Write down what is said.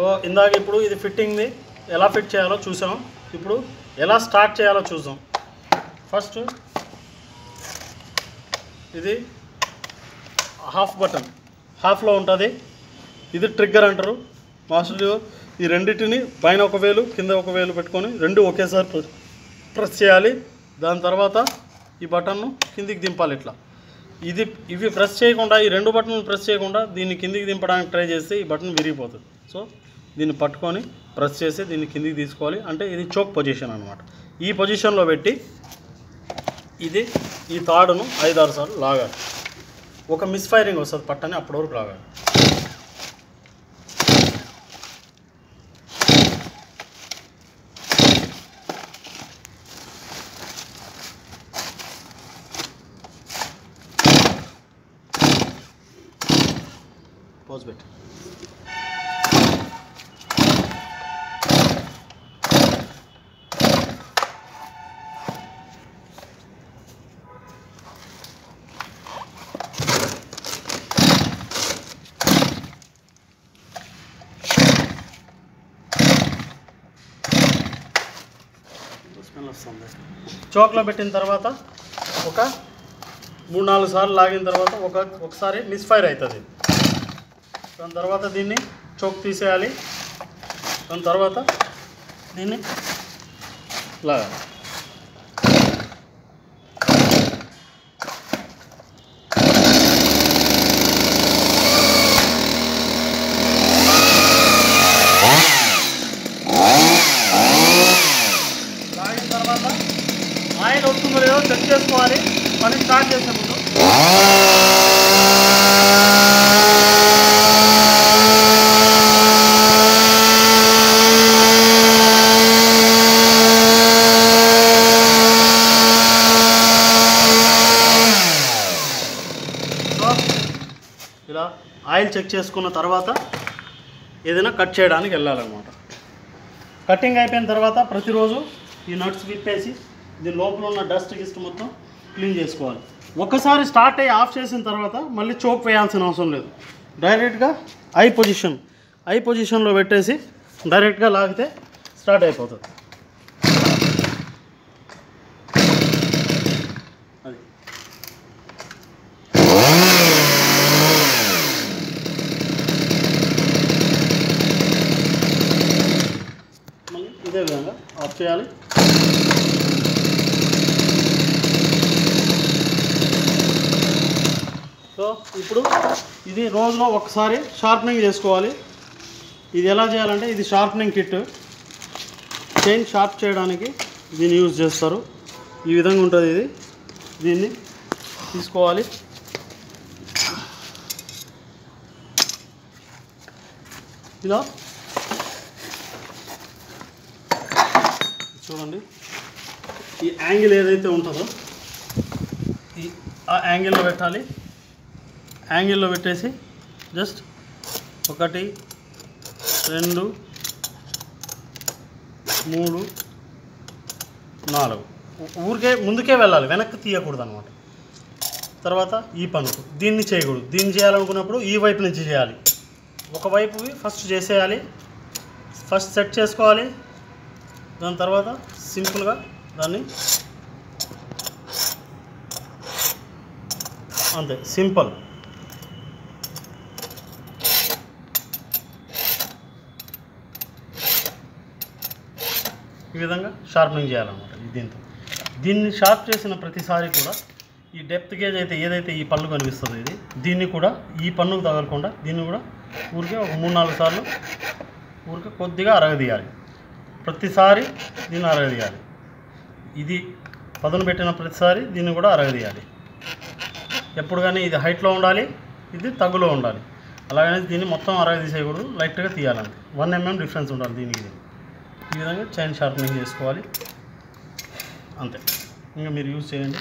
ఇందాక ఇప్పుడు ఇది ఫిట్టింగ్ది. ఎలా ఫిట్ చేయాలో చూసాం. ఇప్పుడు ఎలా స్టార్ట్ చేయాలో చూసాం ఫస్ట్ ఇది హాఫ్ బటన్. హాఫ్లో ఉంటుంది. ఇది ట్రిగ్గర్ అంటారు. మాస్టర్లు ఈ రెండింటిని పైన ఒక వేలు కింద ఒక వేలు పెట్టుకొని రెండు ఒకేసారి ప్రెస్- ప్రెస్ చేయాలి. దాని తర్వాత ఈ బటన్ను కిందికి దింపాలి ఇట్లా. ఇది ఇవి ప్రెస్ చేయకుండా ఈ రెండు బటన్లు ప్రెస్ చేయకుండా దీన్ని కిందికి దింపడానికి ట్రై చేస్తే ఈ బటన్ విరిగిపోతుంది. సో దీన్ని పట్టుకొని ప్రెస్ చేసి దీన్ని కిందికి తీసుకోవాలి. అంటే ఇది చోక్ పొజిషన్ అనమాట ఈ పొజిషన్లో పెట్టి ఇది ఈ తాడును ఐదారు సార్లు లాగాలి. ఒక మిస్ ఫైరింగ్ వస్తుంది పట్టని అప్పటి వరకు లాగాలి. పోజ్ పెట్టు వస్తుంది చోక్లో పెట్టిన తర్వాత ఒక మూడు నాలుగు సార్లు లాగిన తర్వాత ఒక ఒకసారి మిస్ఫైర్ అవుతుంది. దాని తర్వాత దీన్ని చోక్ తీసేయాలి. దాని తర్వాత దీన్ని లాగాలి. తర్వాత ఆయిల్ వస్తుందో లేదో చెక్ చేసుకోవాలి. పని స్టార్ట్ చేసే ముందు ఇలా ఆయిల్ చెక్ చేసుకున్న తర్వాత ఏదైనా కట్ చేయడానికి వెళ్ళాలన్నమాట. కటింగ్ అయిపోయిన తర్వాత ప్రతిరోజు ఈ నట్స్ విప్పేసి దీని లోపల ఉన్న డస్ట్ గిస్ట్ మొత్తం క్లీన్ చేసుకోవాలి. ఒక్కసారి స్టార్ట్ అయ్యి ఆఫ్ చేసిన తర్వాత మళ్ళీ చోక్ వేయాల్సిన అవసరం లేదు. డైరెక్ట్గా ఐ పొజిషన్ ఐ పొజిషన్లో పెట్టేసి డైరెక్ట్గా లాగితే స్టార్ట్ అయిపోతుంది అది మళ్ళీ ఇదే విధంగా ఆఫ్ చేయాలి. సో ఇప్పుడు ఇది రోజులో ఒకసారి షార్పనింగ్ చేసుకోవాలి. ఇది ఎలా చేయాలంటే ఇది షార్పనింగ్ కిట్. చైన్ షార్ప్ చేయడానికి దీన్ని యూజ్ చేస్తారు. ఈ విధంగా ఉంటుంది ఇది. దీన్ని తీసుకోవాలి. ఇలా చూడండి. ఈ యాంగిల్ ఏదైతే ఉంటుందో ఈ ఆ యాంగిల్లో పెట్టాలి. యాంగిల్లో పెట్టేసి జస్ట్ ఒకటి రెండు మూడు నాలుగు. ఊరికే ముందుకే వెళ్ళాలి వెనక్కి తీయకూడదు అనమాట తర్వాత ఈ పనుకు దీన్ని చేయకూడదు. దీన్ని చేయాలనుకున్నప్పుడు ఈ వైపు నుంచి చేయాలి. ఒకవైపువి ఫస్ట్ చేసేయాలి. ఫస్ట్ సెట్ చేసుకోవాలి. దాని తర్వాత సింపుల్గా దాన్ని అంతే సింపుల్. ఈ విధంగా షార్పనింగ్ చేయాలన్నమాట దీంతో. దీన్ని షార్ప్ చేసిన ప్రతిసారి కూడా ఈ డెప్త్ గేజ్ అయితే ఏదైతే ఈ పళ్ళు కనిపిస్తుందో ఇది దీన్ని కూడా ఈ పన్నుకు తగలకుండా దీన్ని కూడా ఊరికే ఒక మూడు నాలుగు సార్లు ఊరికే కొద్దిగా అరగదీయాలి. ప్రతిసారి దీన్ని అరగదీయాలి. ఇది పదును పెట్టిన ప్రతిసారి దీన్ని కూడా అరగదీయాలి. ఎప్పుడు కానీ ఇది హైట్లో ఉండాలి ఇది తగ్గులో ఉండాలి. అలాగనే దీన్ని మొత్తం అరగదీసేయకూడదు లైట్గా తీయాలండి వన్ ఎంఎం డిఫరెన్స్ ఉండాలి దీనికి దీనికి. ఈ విధంగా చైన్ షార్పనింగ్ చేసుకోవాలి. అంతే. ఇంకా మీరు యూజ్ చేయండి.